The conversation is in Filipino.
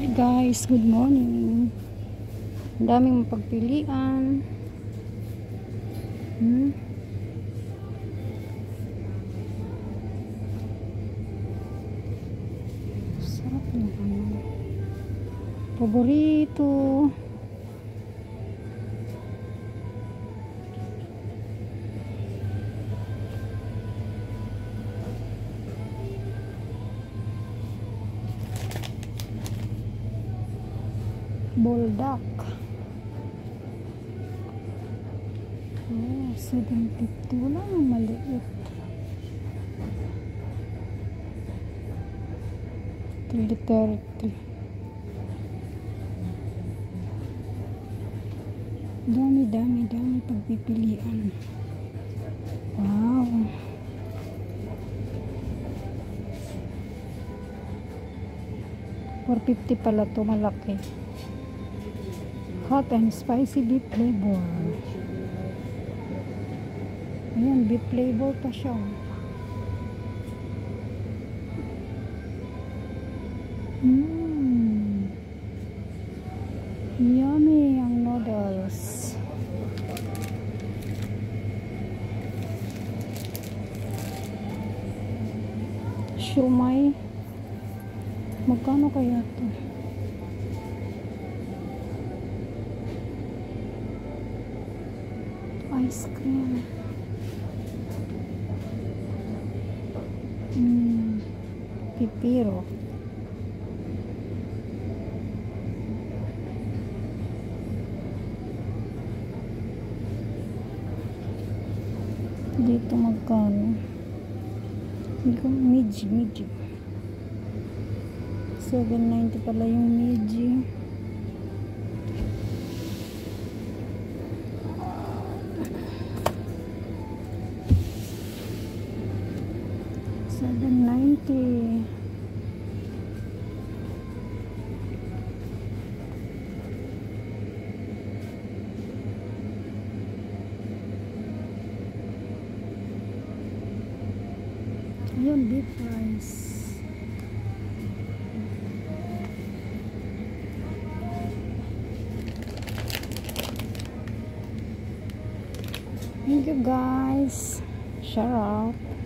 Hi guys, good morning. Ang daming mapagpilian. Hmm? Sarap ng ano. Paborito. Bulldog. Oh, 750 wala nang maliit. 330. Dami, dami, dami pagpipilian. Wow. Four fifty pala to malaki hot and spicy beef flavor. Ayan, beef flavor pa siya. Mmm. Yummy ang noodles. Shumai. Magkano kaya ito? Ice cream. Mm, pipiro. Dito magkano? Hindi ko, midge, midge. 790 pala yung midge. Seven ninety. Ayun, beef rice. Thank you guys. Ayan na.